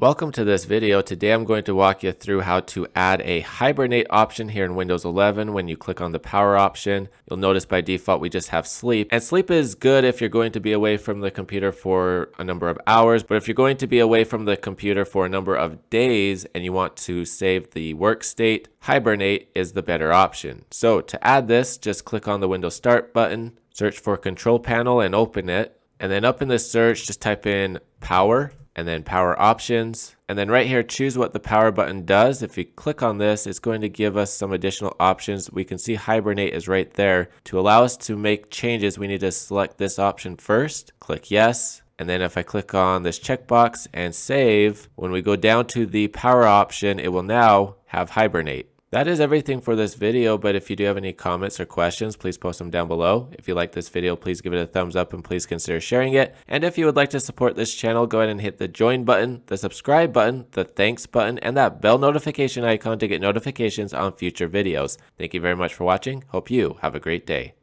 Welcome to this video. Today I'm going to walk you through how to add a hibernate option here in Windows 11 when you click on the power option. You'll notice by default we just have sleep. And sleep is good if you're going to be away from the computer for a number of hours, but if you're going to be away from the computer for a number of days and you want to save the work state, hibernate is the better option. So to add this, just click on the Windows Start button, search for Control Panel and open it. And then up in the search, just type in power and then power options. And then right here, choose what the power button does. If you click on this, it's going to give us some additional options. We can see hibernate is right there. To allow us to make changes, we need to select this option first. Click yes. And then if I click on this checkbox and save, when we go down to the power option, it will now have hibernate. That is everything for this video, but if you do have any comments or questions, please post them down below. If you like this video, please give it a thumbs up and please consider sharing it. And if you would like to support this channel, go ahead and hit the join button, the subscribe button, the thanks button, and that bell notification icon to get notifications on future videos. Thank you very much for watching. Hope you have a great day.